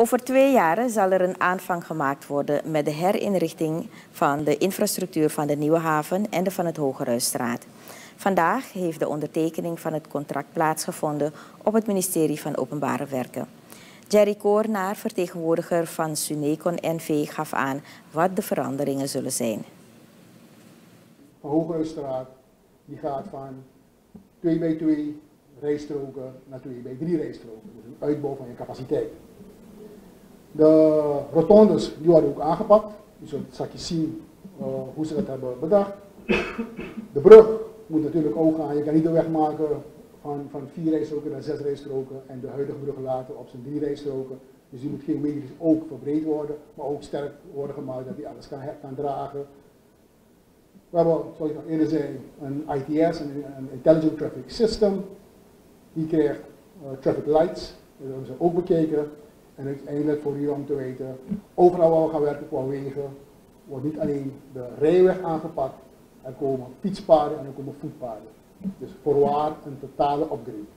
Over twee jaren zal er een aanvang gemaakt worden met de herinrichting van de infrastructuur van de Nieuwe Haven en de van het Hogerhuisstraat. Vandaag heeft de ondertekening van het contract plaatsgevonden op het ministerie van Openbare Werken. Jerry Koornaar, vertegenwoordiger van Sunecon NV, gaf aan wat de veranderingen zullen zijn. De die gaat van 2 bij 2 rijstroken naar 2 bij 3 rijstroken. Een uitbouw van je capaciteit. De rotondes die worden ook aangepakt. Je zult straks zien uh, hoe ze dat hebben bedacht. De brug moet natuurlijk ook gaan. Je kan niet de weg maken van, van vier rijstroken naar zes rijstroken en de huidige brug laten op zijn drie rijstroken. Dus die moet geometrisch ook verbreed worden, maar ook sterk worden gemaakt dat die alles kan, kan dragen. We hebben, zoals ik al eerder zei, een ITS, een, een Intelligent Traffic System. Die krijgt uh, traffic lights, dat hebben ze ook bekeken. En uiteindelijk voor jullie om te weten, overal waar we gaan werken qua wegen, wordt niet alleen de rijweg aangepakt, er komen fietspaden en er komen voetpaden. Dus voorwaar een totale upgrade.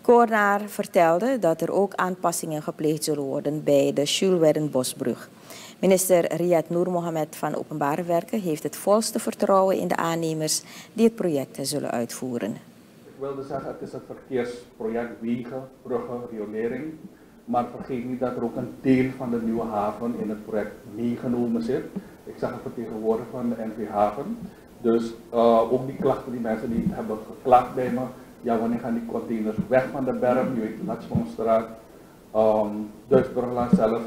Kornaar vertelde dat er ook aanpassingen gepleegd zullen worden bij de Jules Bosbrug. Minister Riyad Noor Mohamed van Openbare Werken heeft het volste vertrouwen in de aannemers die het project zullen uitvoeren. Wilde zeggen, het is het verkeersproject wegen, bruggen, riolering. Maar vergeet niet dat er ook een deel van de nieuwe haven in het project meegenomen zit. Ik zag een vertegenwoordiger van de NV Haven. Dus uh, ook die klachten die mensen die hebben geklaagd bij me. Ja, wanneer gaan die containers weg van de berm? Je weet, Latsmonstraat, um, Duitsburgland zelf.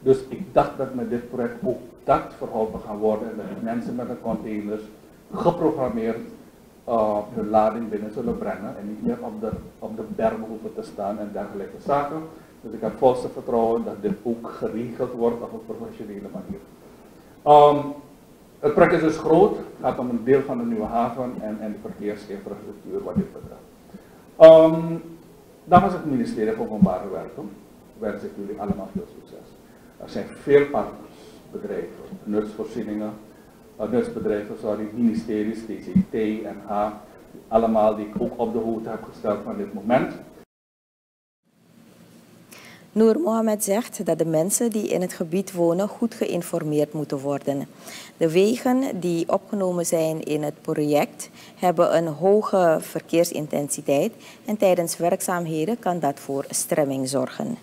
Dus ik dacht dat met dit project ook dat verholpen gaan worden. En dat mensen met de containers geprogrammeerd uh, hun lading binnen zullen brengen. En niet meer op de, op de berm hoeven te staan en dergelijke zaken. Dus ik heb volste vertrouwen dat dit ook geregeld wordt op een professionele manier. Um, het project is dus groot, het gaat om een deel van de nieuwe haven en, en de verkeersinfrastructuur wat dit betreft. Um, dames het ministerie van Openbare Werken wens ik jullie allemaal veel succes. Er zijn veel partners, bedrijven, nutsvoorzieningen, nutsbedrijven, sorry, ministeries, TCT, NH, allemaal die ik ook op de hoogte heb gesteld van dit moment. Noor Mohamed zegt dat de mensen die in het gebied wonen goed geïnformeerd moeten worden. De wegen die opgenomen zijn in het project hebben een hoge verkeersintensiteit en tijdens werkzaamheden kan dat voor stremming zorgen.